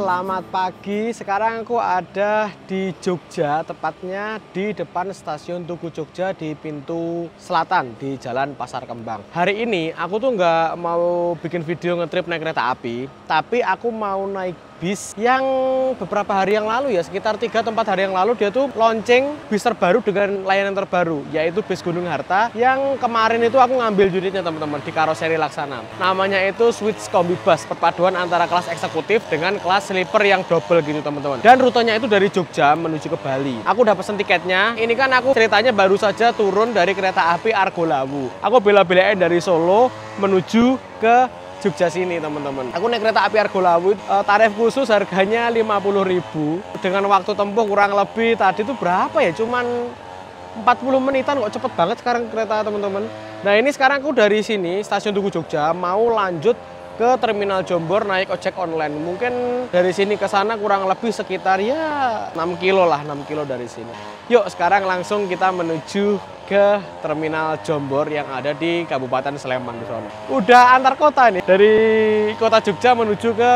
selamat pagi. Sekarang aku ada di Jogja, tepatnya di depan stasiun Tugu Jogja di pintu selatan di Jalan Pasar Kembang. Hari ini aku tuh nggak mau bikin video ngetrip naik kereta api, tapi aku mau naik bis yang beberapa hari yang lalu ya sekitar 3 atau 4 hari yang lalu dia tuh launching bis terbaru dengan layanan terbaru yaitu bis Gunung Harta yang kemarin itu aku ngambil unitnya teman-teman di karoseri Laksana. Namanya itu Switch Kombi Bus perpaduan antara kelas eksekutif dengan kelas sleeper yang double gitu teman-teman. Dan rutenya itu dari Jogja menuju ke Bali. Aku udah pesen tiketnya ini kan aku ceritanya baru saja turun dari kereta api Argo Lawu aku bela-belain dari Solo menuju ke Jogja sini teman-teman. Aku naik kereta api Argo Lawu, eh, tarif khusus harganya 50.000 dengan waktu tempuh kurang lebih tadi itu berapa ya? Cuman 40 menitan kok cepet banget sekarang kereta teman-teman. Nah ini sekarang aku dari sini stasiun Tugu Jogja mau lanjut ke terminal Jombor naik ojek online. Mungkin dari sini ke sana kurang lebih sekitar ya 6 kilo lah, 6 kilo dari sini. Yuk sekarang langsung kita menuju ke terminal Jombor yang ada di Kabupaten Sleman di sana. Udah antar kota nih dari kota Jogja menuju ke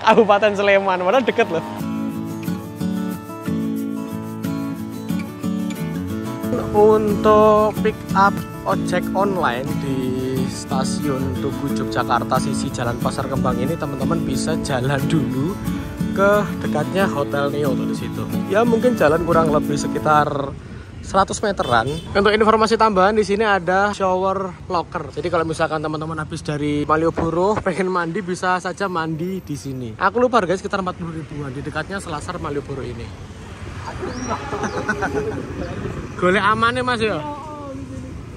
Kabupaten Sleman, mana deket loh. Untuk pick up ojek online di stasiun Tugu Yogyakarta sisi Jalan Pasar Kembang ini teman-teman bisa jalan dulu ke dekatnya Hotel Neo tuh di situ. Ya mungkin jalan kurang lebih sekitar 100 meteran. Untuk informasi tambahan di sini ada shower locker. Jadi kalau misalkan teman-teman habis dari Malioboro pengen mandi bisa saja mandi di sini. Aku lupa harganya sekitar 40 ribuan di dekatnya Selasar Malioboro ini. Golek aman ya Mas ya?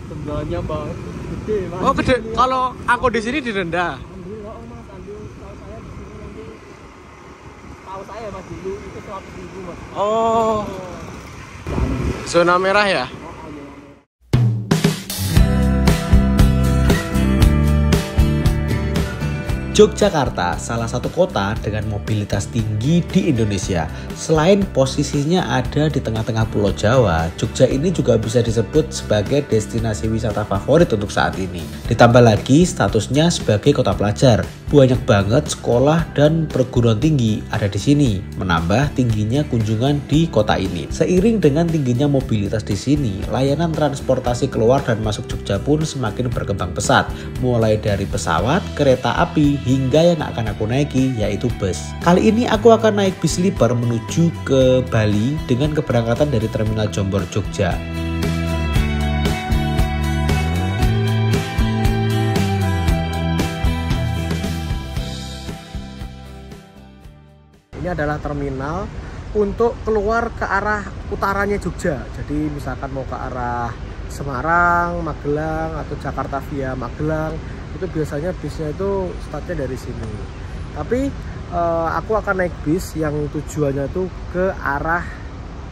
Tendanya bang, gede. Oh gede. Kalau aku di sini didenda. Tahu saya mas dulu itu seratus ribu mas. Oh. Zona merah ya? Yogyakarta salah satu kota dengan mobilitas tinggi di Indonesia. Selain posisinya ada di tengah-tengah Pulau Jawa, Jogja ini juga bisa disebut sebagai destinasi wisata favorit untuk saat ini. Ditambah lagi statusnya sebagai kota pelajar. Banyak banget sekolah dan perguruan tinggi ada di sini, menambah tingginya kunjungan di kota ini. Seiring dengan tingginya mobilitas di sini, layanan transportasi keluar dan masuk Jogja pun semakin berkembang pesat, mulai dari pesawat, kereta api, hingga yang akan aku naiki yaitu bus. Kali ini aku akan naik bis sleeper menuju ke Bali dengan keberangkatan dari Terminal Jombor Jogja. Adalah terminal untuk keluar ke arah utaranya Jogja. Jadi misalkan mau ke arah Semarang, Magelang atau Jakarta via Magelang itu biasanya bisnya itu startnya dari sini. Tapi eh, aku akan naik bis yang tujuannya itu ke arah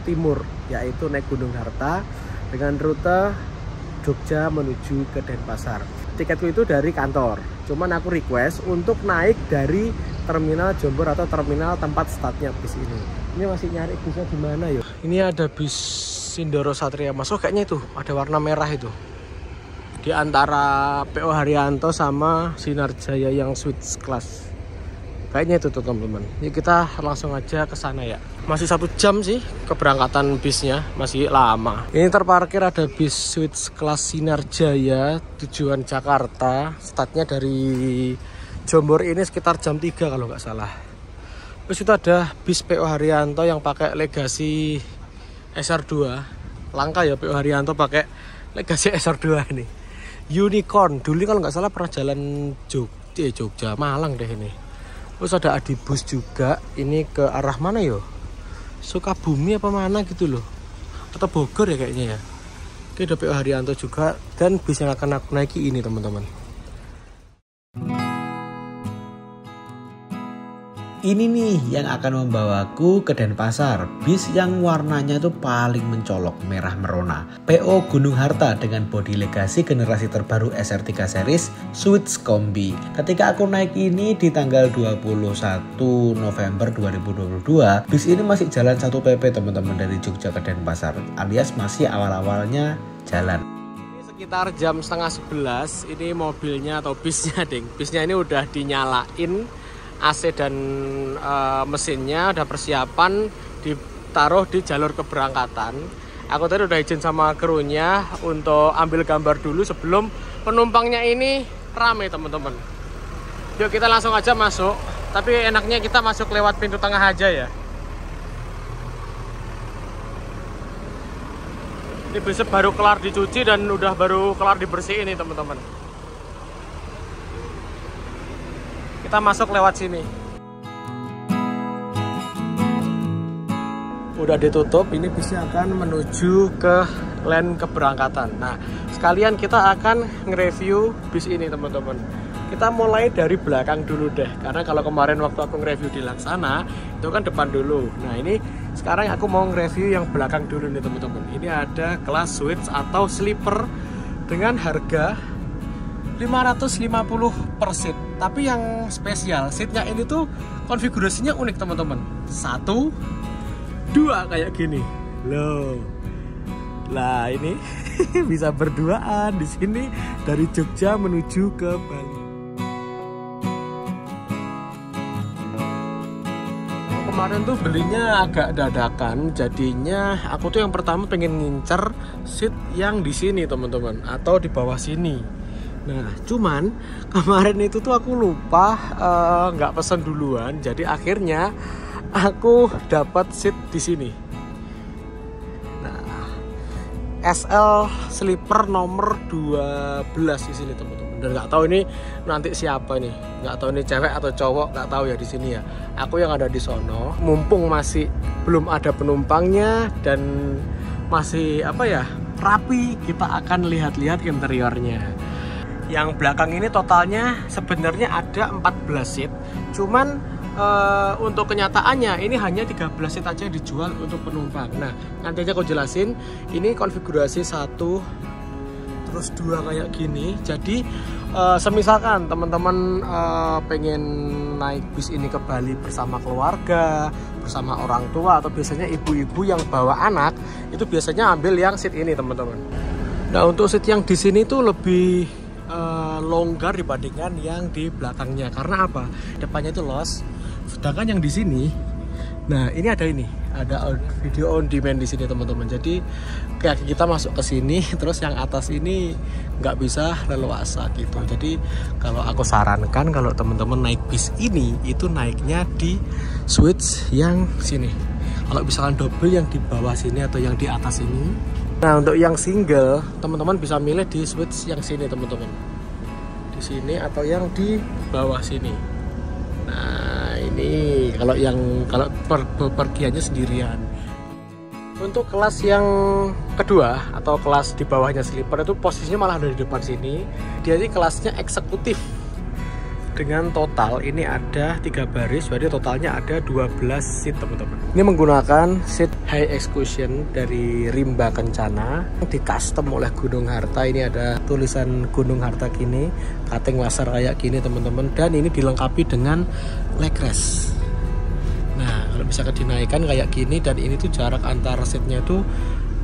timur yaitu naik Gunung Harta dengan rute Jogja menuju ke Denpasar. Tiketku itu dari kantor. Cuman aku request untuk naik dari terminal Jombor atau terminal tempat startnya bis ini. Ini masih nyari bisnya di mana ya? Ini ada bis Sindoro Satria Mas. Oh kayaknya itu ada warna merah itu. Di antara PO Haryanto sama Sinar Jaya yang switch class. Kayaknya itu tuh teman-teman. Yuk kita langsung aja ke sana ya. Masih satu jam sih keberangkatan bisnya, masih lama. Ini terparkir ada bis switch kelas Sinar Jaya tujuan Jakarta. Startnya dari Jombor ini sekitar jam 3 kalau nggak salah. Terus itu ada bis PO Haryanto yang pakai legasi SR2. Langka ya PO Haryanto pakai legasi SR2 ini. Unicorn. Dulu kalau nggak salah pernah jalan Jogja, eh, Jogja, Malang deh ini. Terus ada Adibus juga. Ini ke arah mana yo? Sukabumi apa mana gitu loh. Atau Bogor ya kayaknya ya. Oke, ada PO Haryanto juga dan bis yang akan aku naiki ini teman-teman. Ini nih yang akan membawaku ke Denpasar, bis yang warnanya itu paling mencolok merah merona. PO Gunung Harta dengan bodi legasi generasi terbaru SR3 series Switch Kombi. Ketika aku naik ini di tanggal 21 November 2022, bis ini masih jalan 1 PP teman-teman dari Jogja ke Denpasar, alias masih awal-awalnya jalan sekitar jam setengah sebelas ini mobilnya atau bisnya ding bisnya ini udah dinyalain AC dan uh, mesinnya udah persiapan ditaruh di jalur keberangkatan. Aku tadi udah izin sama krunya untuk ambil gambar dulu sebelum penumpangnya ini rame teman-teman. Yuk kita langsung aja masuk. Tapi enaknya kita masuk lewat pintu tengah aja ya. Ini bisa baru kelar dicuci dan udah baru kelar dibersihin nih teman-teman kita masuk lewat sini. Udah ditutup ini bisnya akan menuju ke land keberangkatan. Nah sekalian kita akan nge-review bis ini teman-teman. Kita mulai dari belakang dulu deh karena kalau kemarin waktu aku nge-review di Laksana itu kan depan dulu. Nah ini sekarang aku mau nge-review yang belakang dulu nih teman-teman. Ini ada kelas suites atau sleeper dengan harga 550 per seat. Tapi yang spesial seatnya ini tuh konfigurasinya unik teman-teman. Satu dua kayak gini. Loh. Lah ini bisa berduaan di sini dari Jogja menuju ke Bali. Kemarin tuh belinya agak dadakan jadinya aku tuh yang pertama pengen ngincer seat yang di sini teman-teman atau di bawah sini Nah, cuman kemarin itu tuh aku lupa eh, nggak uh, pesen duluan, jadi akhirnya aku dapat seat di sini. Nah, SL sleeper nomor 12 di sini teman-teman. Dan nggak tahu ini nanti siapa nih, nggak tahu ini cewek atau cowok, nggak tahu ya di sini ya. Aku yang ada di sono, mumpung masih belum ada penumpangnya dan masih apa ya rapi, kita akan lihat-lihat interiornya. Yang belakang ini totalnya sebenarnya ada 14 seat, cuman uh, untuk kenyataannya ini hanya 13 seat aja yang dijual untuk penumpang. Nah, nanti aja aku jelasin. Ini konfigurasi satu terus dua kayak gini. Jadi uh, semisalkan teman-teman uh, pengen naik bis ini ke Bali bersama keluarga, bersama orang tua atau biasanya ibu-ibu yang bawa anak, itu biasanya ambil yang seat ini, teman-teman. Nah, untuk seat yang di sini tuh lebih uh, longgar dibandingkan yang di belakangnya. Karena apa? Depannya itu los. Sedangkan yang di sini nah ini ada ini. Ada video on demand di sini teman-teman. Jadi kayak kita masuk ke sini terus yang atas ini nggak bisa leluasa gitu. Jadi kalau aku sarankan kalau teman-teman naik bis ini itu naiknya di switch yang sini. Kalau misalkan double yang di bawah sini atau yang di atas ini nah untuk yang single teman-teman bisa milih di switch yang sini teman-teman. Di sini atau yang di bawah sini. Nah ini kalau yang kalau per, pergiannya sendirian. Untuk kelas yang kedua atau kelas di bawahnya sleeper itu posisinya malah ada di depan sini. Ini kelasnya eksekutif dengan total ini ada tiga baris berarti totalnya ada 12 seat teman-teman. Ini menggunakan seat high excursion dari Rimba Kencana. Di custom oleh Gunung Harta. Ini ada tulisan Gunung Harta gini kating laser kayak gini teman-teman. Dan ini dilengkapi dengan leg rest. Nah kalau bisa dinaikkan kayak gini dan ini tuh jarak antara seatnya itu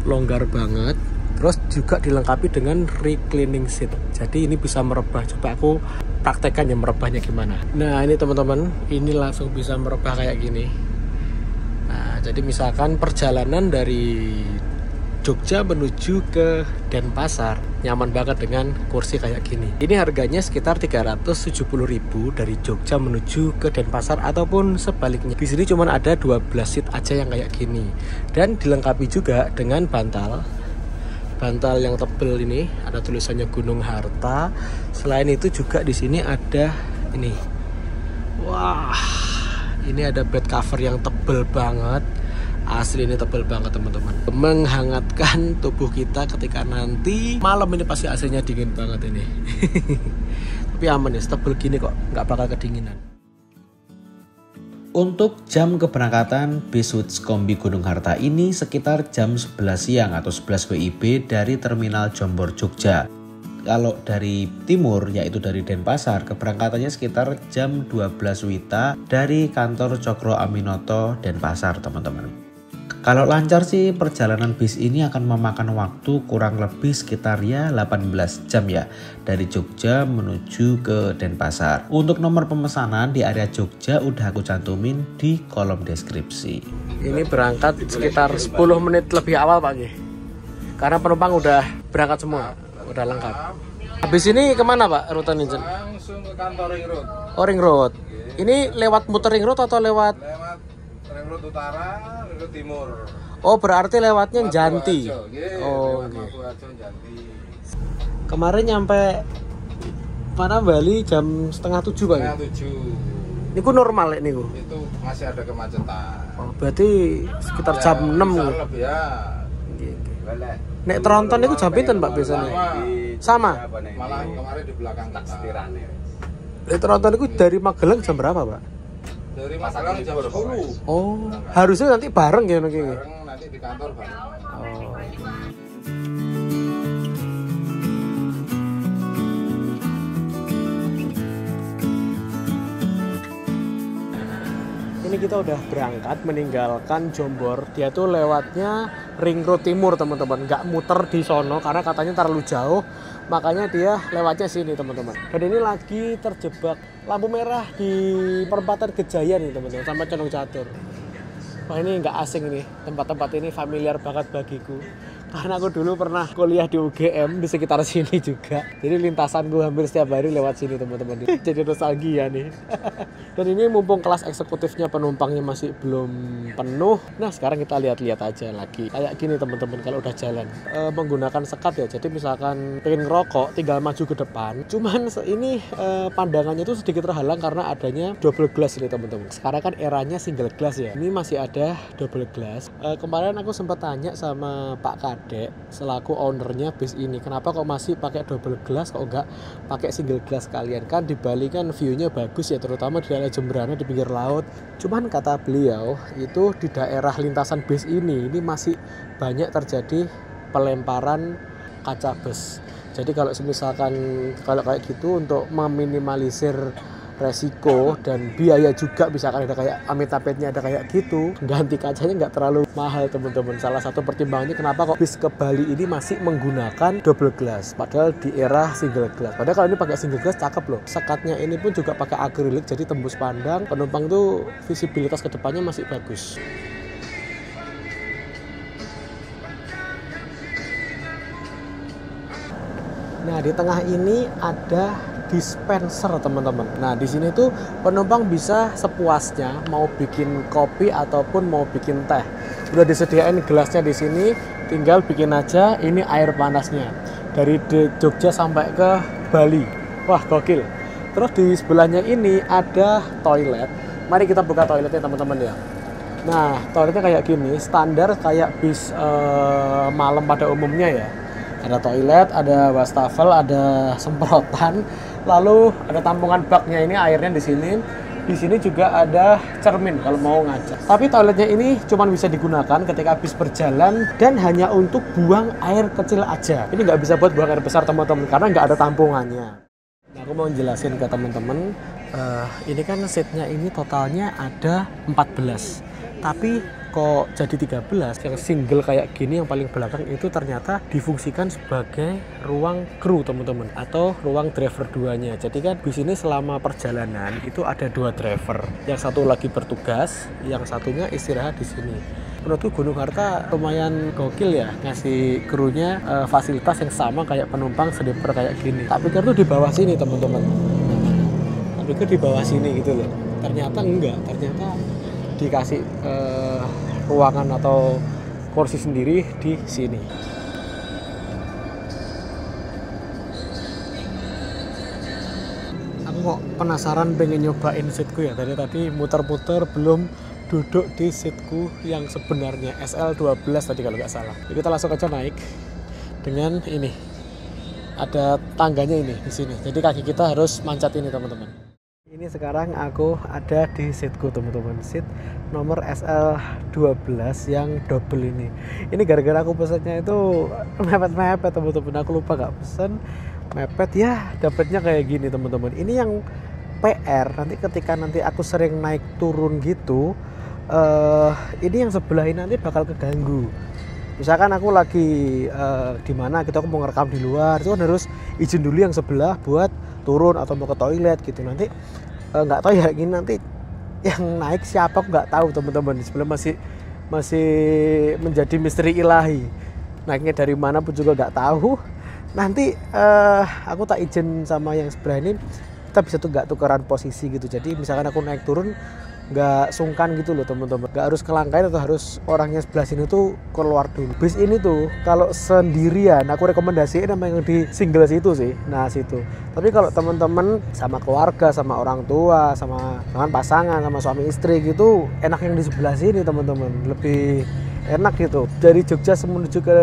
longgar banget terus juga dilengkapi dengan reclining seat jadi ini bisa merebah coba aku praktekkan ya merebahnya gimana. Nah ini teman-teman ini langsung bisa merebah kayak gini. Nah jadi misalkan perjalanan dari Jogja menuju ke Denpasar nyaman banget dengan kursi kayak gini. Ini harganya sekitar 370.000 dari Jogja menuju ke Denpasar ataupun sebaliknya. Di sini cuma ada 12 seat aja yang kayak gini. Dan dilengkapi juga dengan bantal bantal yang tebel ini ada tulisannya Gunung Harta. Selain itu juga di sini ada ini. Wah ini ada bed cover yang tebel banget. Asli ini tebel banget teman-teman. Menghangatkan tubuh kita ketika nanti malam ini pasti aslinya dingin banget ini. Tapi aman ya tebel gini kok nggak bakal kedinginan untuk jam keberangkatan bis Kombi Gunung Harta ini sekitar jam 11 siang atau 11 WIB dari Terminal Jombor Jogja. Kalau dari timur yaitu dari Denpasar keberangkatannya sekitar jam 12 Wita dari kantor Cokro Aminoto Denpasar teman-teman. Kalau lancar sih perjalanan bis ini akan memakan waktu kurang lebih sekitar ya 18 jam ya dari Jogja menuju ke Denpasar. Untuk nomor pemesanan di area Jogja udah aku cantumin di kolom deskripsi. Ini berangkat sekitar 10 menit lebih awal Pak G. Karena penumpang udah berangkat semua, udah lengkap. Habis ini ke mana Pak rutenya? Jen? Langsung ke kantor Ring Road. Oh Ring Road. Ini lewat muter Ring Road atau lewat? Lewat Road Utara, Road Timur. Oh berarti lewatnya Janti. Purworejo, nggih, Oh, lewat nggih. Purworejo, Janti. Kemarin nyampe mana Bali jam setengah tujuh Pak. Setengah tujuh. Ini ku normal ya niku. Itu masih ada kemacetan. Oh, berarti sekitar Ya, jam 6 bisa ya. lebih ya. Nek Tronton itu jam pinten Pak biasanya? Sama. Malah kemarin di belakang kita. Nek Tronton itu dari Magelang jam berapa Pak? Dari Magelang jam 10. Oh, harusnya nanti bareng ya nanti. Bareng nanti di kantor bareng. Oh. Ini kita udah berangkat meninggalkan Jombor. Dia tuh lewatnya Ring Road Timur teman-teman, nggak muter di sono karena katanya terlalu jauh. Makanya dia lewatnya sini teman-teman. Dan ini lagi terjebak lampu merah di perempatan Gejayan nih teman-teman, sama Condong Catur. Wah ini nggak asing nih, tempat-tempat ini familiar banget bagiku. Karena aku dulu pernah kuliah di UGM di sekitar sini juga. Jadi lintasan gue hampir setiap hari lewat sini teman-teman. Jadi nostalgia nih. Dan ini mumpung kelas eksekutifnya penumpangnya masih belum penuh. Nah sekarang kita lihat-lihat aja lagi. Kayak gini teman-teman kalau udah jalan. Eh, menggunakan sekat ya. Jadi misalkan pengen ngerokok tinggal maju ke depan. Cuman ini eh, pandangannya itu sedikit terhalang karena adanya double glass ini teman-teman. Sekarang kan eranya single glass ya. Ini masih ada double glass. Eh, kemarin aku sempat tanya sama Pak Kadek selaku ownernya bis ini, kenapa kok masih pakai double glass kok enggak pakai single glass kalian? Kan di Bali kan view-nya bagus ya, terutama di daerah Jemberana di pinggir laut. Cuman kata beliau itu di daerah lintasan bis ini ini masih banyak terjadi pelemparan kaca bus. Jadi kalau misalkan kalau kayak gitu untuk meminimalisir resiko dan biaya juga misalkan ada kayak amit-amitnya ada kayak gitu. Ganti kacanya nggak terlalu mahal teman-teman. Salah satu pertimbangannya kenapa kok bis ke Bali ini masih menggunakan double glass padahal di era single glass. Padahal kalau ini pakai single glass cakep loh. Sekatnya ini pun juga pakai akrilik jadi tembus pandang. Penumpang tuh visibilitas ke depannya masih bagus. Nah, di tengah ini ada dispenser, teman-teman. Nah, di sini tuh penumpang bisa sepuasnya mau bikin kopi ataupun mau bikin teh. Udah disediain gelasnya di sini, tinggal bikin aja ini air panasnya. Dari Jogja sampai ke Bali. Wah, gokil. Terus di sebelahnya ini ada toilet. Mari kita buka toiletnya, teman-teman ya. Nah, toiletnya kayak gini, standar kayak bis eh, malam pada umumnya ya ada toilet, ada wastafel, ada semprotan, lalu ada tampungan baknya ini airnya di sini. Di sini juga ada cermin kalau mau ngaca. Tapi toiletnya ini cuma bisa digunakan ketika habis berjalan dan hanya untuk buang air kecil aja. Ini nggak bisa buat buang air besar teman-teman karena nggak ada tampungannya. Nah, aku mau jelasin ke teman-teman, eh, ini kan seatnya ini totalnya ada 14. Tapi kok jadi 13 yang single kayak gini yang paling belakang itu ternyata difungsikan sebagai ruang kru teman-teman. Atau ruang driver duanya. Jadi kan di sini selama perjalanan itu ada dua driver. Yang satu lagi bertugas yang satunya istirahat di sini. Menurutku Gunung Harta lumayan gokil ya ngasih krunya eh, fasilitas yang sama kayak penumpang sleeper kayak gini. Tak pikir tuh di bawah sini teman-teman. Tak pikir di bawah sini gitu loh. Ternyata enggak. Ternyata dikasih eh, ruangan atau kursi sendiri di sini. Aku kok penasaran pengen nyobain seatku ya tadi tadi muter-muter belum duduk di seatku yang sebenarnya SL12 tadi kalau nggak salah. Jadi kita langsung aja naik dengan ini. Ada tangganya ini di sini. Jadi kaki kita harus mancat ini teman-teman. Ini sekarang aku ada di seatku teman-teman. Seat nomor SL12 yang double ini. Ini gara-gara aku pesennya itu mepet-mepet teman-teman. Aku lupa gak pesen. Mepet ya dapatnya kayak gini teman-teman. Ini yang PR nanti ketika nanti aku sering naik turun gitu eh ini yang sebelah ini nanti bakal keganggu. Misalkan aku lagi eh, di mana gitu aku mau ngerekam di luar. Itu kan harus izin dulu yang sebelah buat turun atau mau ke toilet gitu. Nanti eh, nggak tahu ya ini nanti yang naik siapa aku nggak tahu teman-teman. Sebenarnya masih masih menjadi misteri ilahi. Naiknya dari mana pun juga nggak tahu. Nanti eh, aku tak izin sama yang sebelah ini kita bisa tuh nggak tukeran posisi gitu. Jadi misalkan aku naik turun nggak sungkan gitu loh teman-teman. Nggak harus kelangkain atau harus orangnya sebelah sini tuh keluar dulu. Bis ini tuh kalau sendirian aku rekomendasiin sama yang di single situ sih nah situ. Tapi kalau teman-teman sama keluarga sama orang tua sama dengan pasangan sama suami istri gitu enak yang di sebelah sini teman-teman. Lebih enak gitu. Dari Jogja menuju ke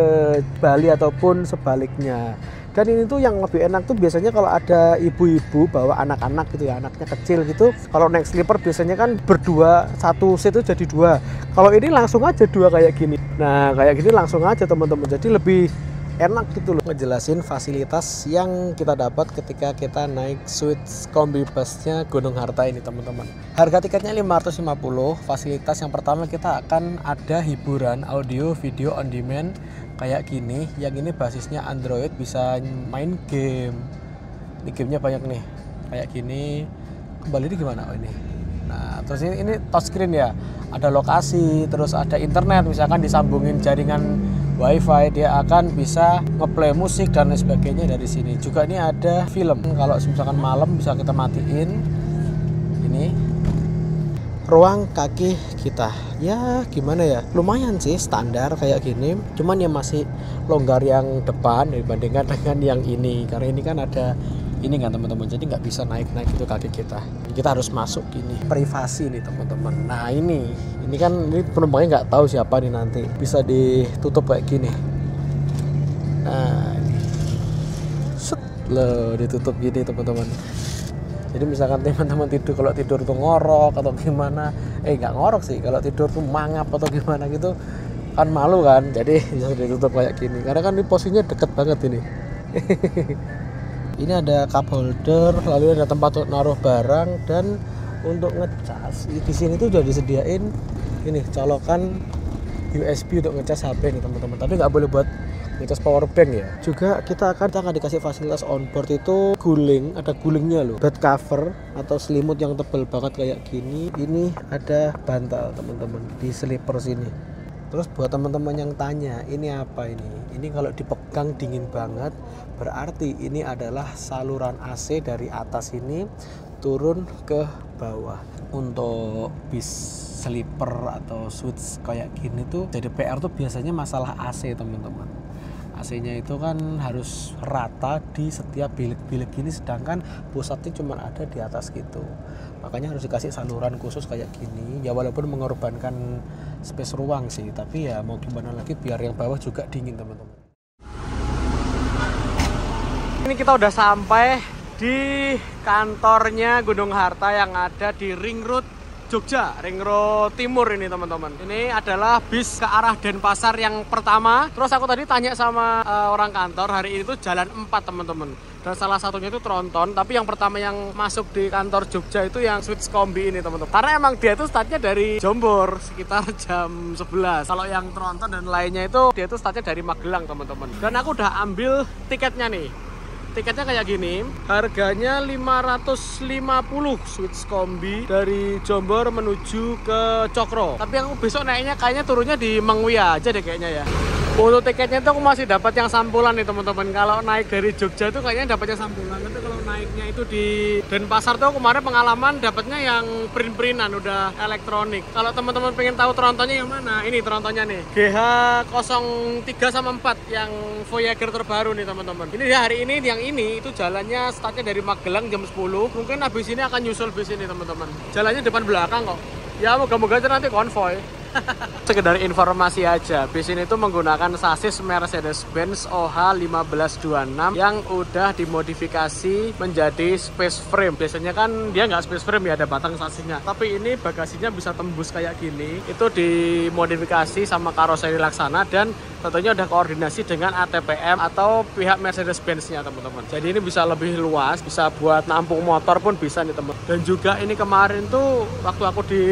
Bali ataupun sebaliknya dan ini tuh yang lebih enak tuh biasanya kalau ada ibu-ibu bawa anak-anak gitu ya anaknya kecil gitu. Kalau naik sleeper biasanya kan berdua satu seat itu jadi dua. Kalau ini langsung aja dua kayak gini. Nah kayak gini langsung aja teman-teman. Jadi lebih enak gitu loh. Ngejelasin fasilitas yang kita dapat ketika kita naik suite kombi busnya Gunung Harta ini teman-teman. Harga tiketnya 550 fasilitas yang pertama kita akan ada hiburan audio video on demand kayak gini. Yang ini basisnya Android bisa main game. Ini gamenya banyak nih kayak gini. Kembali ini gimana? Oh ini. Nah terus ini, ini touchscreen ya. Ada lokasi terus ada internet. Misalkan disambungin jaringan wifi dia akan bisa ngeplay musik dan lain sebagainya dari sini. Juga ini ada film. Kalau misalkan malam bisa kita matiin ini. Ruang kaki kita. Ya gimana ya? Lumayan sih standar kayak gini. Cuman ya masih longgar yang depan dibandingkan dengan yang ini. Karena ini kan ada ini kan teman-teman. Jadi nggak bisa naik-naik itu kaki kita. Kita harus masuk ini. Privasi nih teman-teman. Nah ini. Ini kan ini penumpangnya nggak tahu siapa nih nanti. Bisa ditutup kayak gini. Nah ini. Set. Loh ditutup gini teman-teman. Jadi misalkan teman-teman tidur kalau tidur tuh ngorok atau gimana. Eh nggak ngorok sih. Kalau tidur tuh mangap atau gimana gitu kan malu kan. Jadi bisa ditutup kayak gini. Karena kan ini posisinya deket banget ini ini ada cup holder lalu ada tempat untuk naruh barang dan untuk ngecas. Di sini tuh udah disediain ini colokan USB untuk ngecas HP nih teman-teman. Tapi nggak boleh buat ngecas power bank ya. Juga kita akan kita akan dikasih fasilitas onboard itu guling ada gulingnya loh. Bed cover atau selimut yang tebal banget kayak gini. Ini ada bantal teman-teman di sleeper sini Terus buat teman-teman yang tanya, ini apa ini? Ini kalau dipegang dingin banget, berarti ini adalah saluran AC dari atas ini turun ke bawah. Untuk bis sleeper atau suites kayak gini tuh jadi PR tuh biasanya masalah AC teman-teman. AC-nya itu kan harus rata di setiap bilik-bilik gini sedangkan pusatnya cuma ada di atas gitu makanya harus dikasih saluran khusus kayak gini ya walaupun mengorbankan space ruang sih tapi ya mau gimana lagi biar yang bawah juga dingin teman-teman ini kita udah sampai di kantornya Gunung Harta yang ada di Ring Road Jogja, Ring Road Timur ini teman-teman. Ini adalah bis ke arah Denpasar yang pertama. Terus aku tadi tanya sama uh, orang kantor, hari ini tuh jalan 4 teman-teman. Dan salah satunya itu Tronton, tapi yang pertama yang masuk di kantor Jogja itu yang Switch Kombi ini teman-teman. Karena emang dia tuh startnya dari Jombor sekitar jam 11. Kalau yang Tronton dan lainnya itu dia tuh startnya dari Magelang teman-teman. Dan aku udah ambil tiketnya nih tiketnya kayak gini harganya 550 switch kombi dari Jombor menuju ke Cokro tapi aku besok naiknya kayaknya turunnya di Mangwia aja deh kayaknya ya untuk tiketnya itu aku masih dapat yang sampulan nih teman-teman. Kalau naik dari Jogja itu kayaknya dapat yang sampulan. Tapi kalau naiknya itu di Denpasar tuh kemarin pengalaman dapatnya yang print-printan udah elektronik. Kalau teman-teman pengen tahu trontonnya yang mana? Ini trontonnya nih. GH 03 sama 4 yang Voyager terbaru nih teman-teman. Ini dia hari ini yang ini itu jalannya startnya dari Magelang jam 10. Mungkin habis ini akan nyusul bis ini teman-teman. Jalannya depan belakang kok. Ya moga-moga nanti konvoy. Sekedar informasi aja, bis ini tuh menggunakan sasis Mercedes-Benz OH1526 yang udah dimodifikasi menjadi space frame. Biasanya kan dia nggak space frame ya, ada batang sasisnya. Tapi ini bagasinya bisa tembus kayak gini. Itu dimodifikasi sama karoseri laksana dan tentunya udah koordinasi dengan ATPM atau pihak Mercedes-Benz-nya teman-teman. Jadi ini bisa lebih luas, bisa buat nampung motor pun bisa nih teman. Dan juga ini kemarin tuh waktu aku di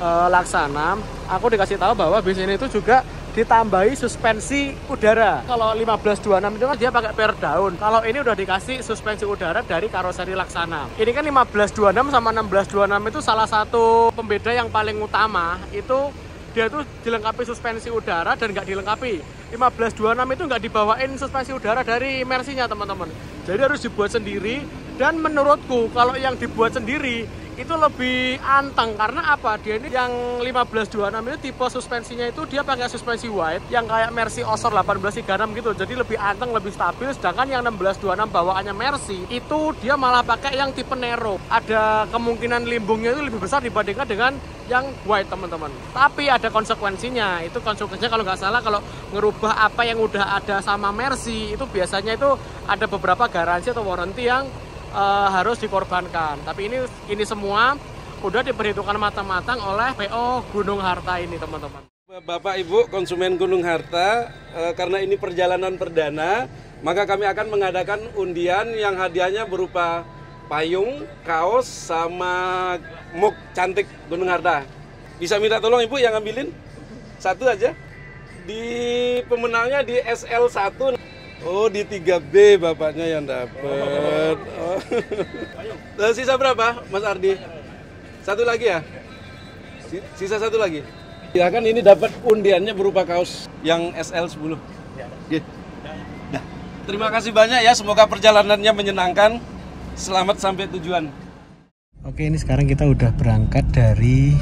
uh, laksana, aku dikasih tahu bahwa bis ini itu juga ditambahi suspensi udara. Kalau 1526 itu kan dia pakai per daun. Kalau ini udah dikasih suspensi udara dari karoseri Laksana. Ini kan 1526 sama 1626 itu salah satu pembeda yang paling utama itu dia itu dilengkapi suspensi udara dan nggak dilengkapi 1526 itu nggak dibawain suspensi udara dari Mercy-nya teman-teman jadi harus dibuat sendiri dan menurutku kalau yang dibuat sendiri itu lebih anteng karena apa? Dia ini yang 1526 itu tipe suspensinya itu dia pakai suspensi white yang kayak Mercy Osor 1836 gitu. Jadi lebih anteng lebih stabil sedangkan yang 1626 bawaannya Mercy itu dia malah pakai yang tipe Nero ada kemungkinan limbungnya itu lebih besar dibandingkan dengan yang white teman-teman. Tapi ada konsekuensinya. Itu konsekuensinya kalau nggak salah kalau ngerubah apa yang udah ada sama Mercy itu biasanya itu ada beberapa garansi atau warranty yang uh, harus dikorbankan. Tapi ini ini semua udah diperhitungkan matang-matang oleh PO Gunung Harta ini teman-teman. Bapak Ibu konsumen Gunung Harta, uh, karena ini perjalanan perdana, maka kami akan mengadakan undian yang hadiahnya berupa payung, kaos, sama mug cantik Gunung Harta. Bisa minta tolong Ibu yang ngambilin? Satu aja. Di pemenangnya di SL1 Oh di 3B bapaknya yang dapat. Oh. Sisa berapa Mas Ardi? Satu lagi ya? Sisa satu lagi. Ya kan ini dapat undiannya berupa kaos yang SL10. Ya. Nah, terima kasih banyak ya. Semoga perjalanannya menyenangkan. Selamat sampai tujuan. Oke, ini sekarang kita udah berangkat dari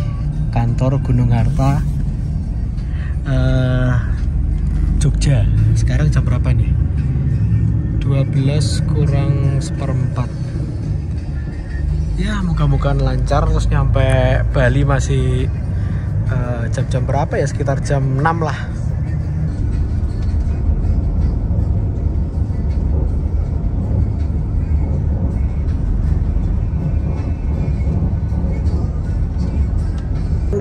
kantor Gunung Harta uh, Jogja. Sekarang jam berapa nih? 12 kurang seperempat ya muka-muka lancar terus nyampe Bali masih eh, jam-jam uh, berapa ya? Sekitar jam 6 lah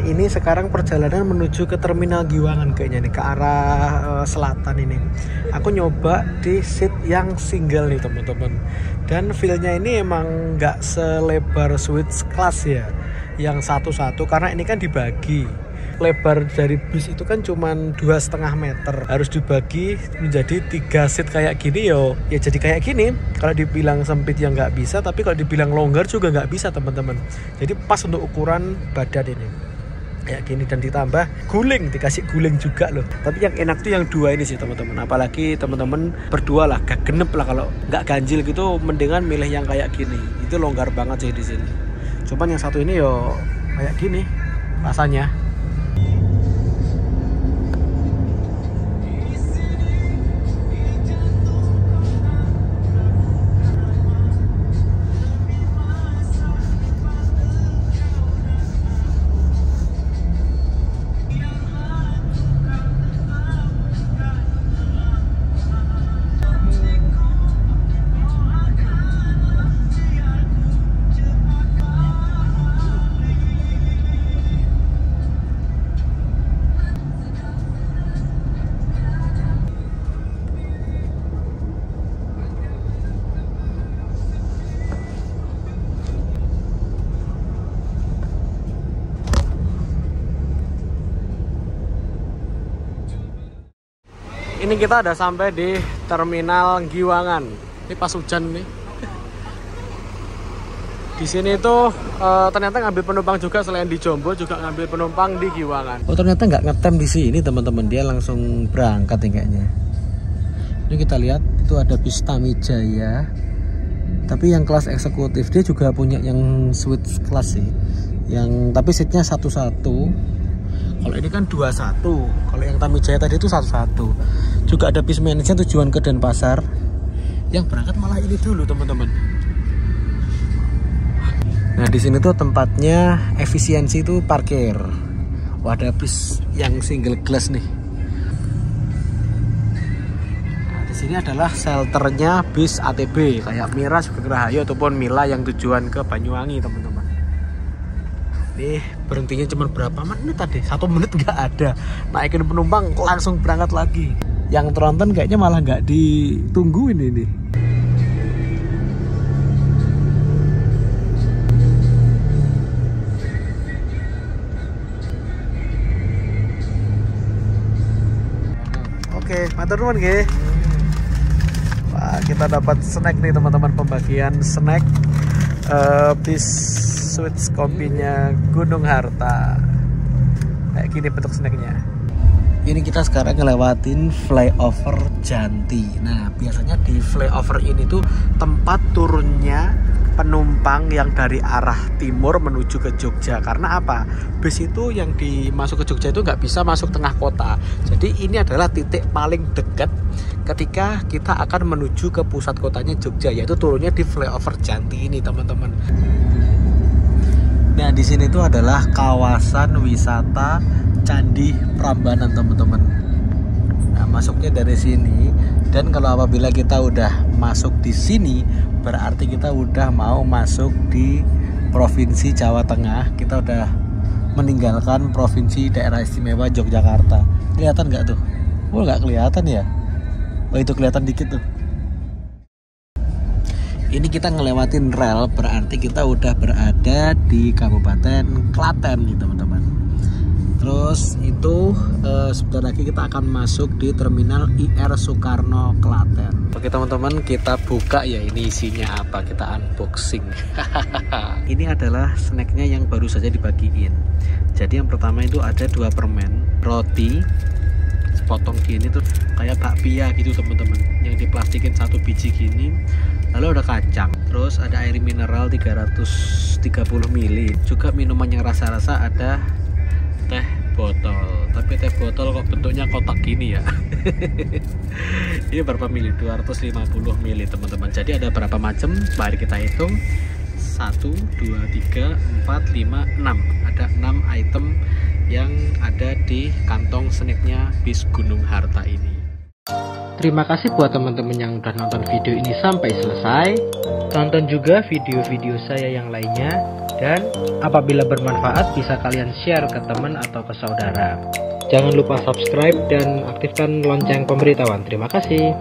ini sekarang perjalanan menuju ke terminal Giwangan kayaknya nih ke arah uh, selatan ini. Aku nyoba di seat yang single nih teman-teman. Dan feelnya ini emang nggak selebar switch class ya, yang satu-satu. Karena ini kan dibagi. Lebar dari bis itu kan cuma dua setengah meter. Harus dibagi menjadi tiga seat kayak gini yo. Ya jadi kayak gini. Kalau dibilang sempit ya nggak bisa tapi kalau dibilang longgar juga nggak bisa teman-teman. Jadi pas untuk ukuran badan ini kayak gini dan ditambah guling dikasih guling juga loh. Tapi yang enak tuh yang dua ini sih teman-teman. Apalagi teman-teman berdua lah gak genep lah kalau nggak ganjil gitu mendingan milih yang kayak gini. Itu longgar banget sih di sini. Cuman yang satu ini yo kayak gini rasanya ini kita udah sampai di terminal Giwangan. Ini pas hujan nih. Di sini tuh uh, ternyata ngambil penumpang juga selain di Jombo juga ngambil penumpang di Giwangan. Oh ternyata nggak ngetem di sini teman-teman. Dia langsung berangkat nih kayaknya. Ini kita lihat itu ada bis Tamijaya tapi yang kelas eksekutif dia juga punya yang suite kelas sih. Yang tapi seatnya satu-satu kalau ini kan 21 kalau yang Tamijaya tadi itu satu-satu juga ada bis manager tujuan ke Denpasar yang berangkat malah ini dulu teman-teman. Nah di sini tuh tempatnya efisiensi itu parkir. Wadah bis yang single glass nih. Nah, sini adalah shelternya bis ATB kayak Mira Sugeng Rahayu ataupun Mila yang tujuan ke Banyuwangi teman-teman. Nih berhentinya cuma berapa menit tadi? Satu menit nggak ada. Naikin penumpang langsung berangkat lagi. Yang tronton kayaknya malah nggak ditungguin ini. Oke, matur nuwun nggih. Wah, kita dapat snack nih teman-teman pembagian snack uh, bis switch kopinya Gunung Harta. Kayak gini bentuk snacknya. Ini kita sekarang ngelewatin flyover Janti. Nah, biasanya di flyover ini tuh tempat turunnya penumpang yang dari arah timur menuju ke Jogja karena apa bis itu yang dimasuk ke Jogja itu nggak bisa masuk tengah kota jadi ini adalah titik paling dekat ketika kita akan menuju ke pusat kotanya Jogja yaitu turunnya di flyover Janti ini teman-teman di sini itu adalah kawasan wisata Candi Prambanan teman-teman. Nah masuknya dari sini. Dan kalau apabila kita udah masuk di sini berarti kita udah mau masuk di provinsi Jawa Tengah. Kita udah meninggalkan provinsi daerah istimewa Yogyakarta. Kelihatan nggak tuh? Oh nggak kelihatan ya? Oh itu kelihatan dikit tuh ini kita ngelewatin rel berarti kita udah berada di Kabupaten Klaten nih teman-teman Terus itu uh, sebentar lagi kita akan masuk di terminal IR Soekarno Klaten. Oke teman-teman kita buka ya ini isinya apa kita unboxing. ini adalah snacknya yang baru saja dibagiin. Jadi yang pertama itu ada dua permen roti sepotong gini tuh kayak bakpia gitu teman-teman yang diplastikin satu biji gini lalu ada kacang terus ada air mineral 330 ml juga minuman yang rasa-rasa ada teh botol. Tapi teh botol kok bentuknya kotak gini ya? Ini berapa mili? 250 mili teman-teman. Jadi ada berapa macam? Mari kita hitung. 1 2 3 4 5 6 ada 6 item yang ada di kantong snacknya bis Gunung Harta ini Terima kasih buat teman-teman yang udah nonton video ini sampai selesai. Tonton juga video-video saya yang lainnya dan apabila bermanfaat bisa kalian share ke teman atau ke saudara. Jangan lupa subscribe dan aktifkan lonceng pemberitahuan. Terima kasih.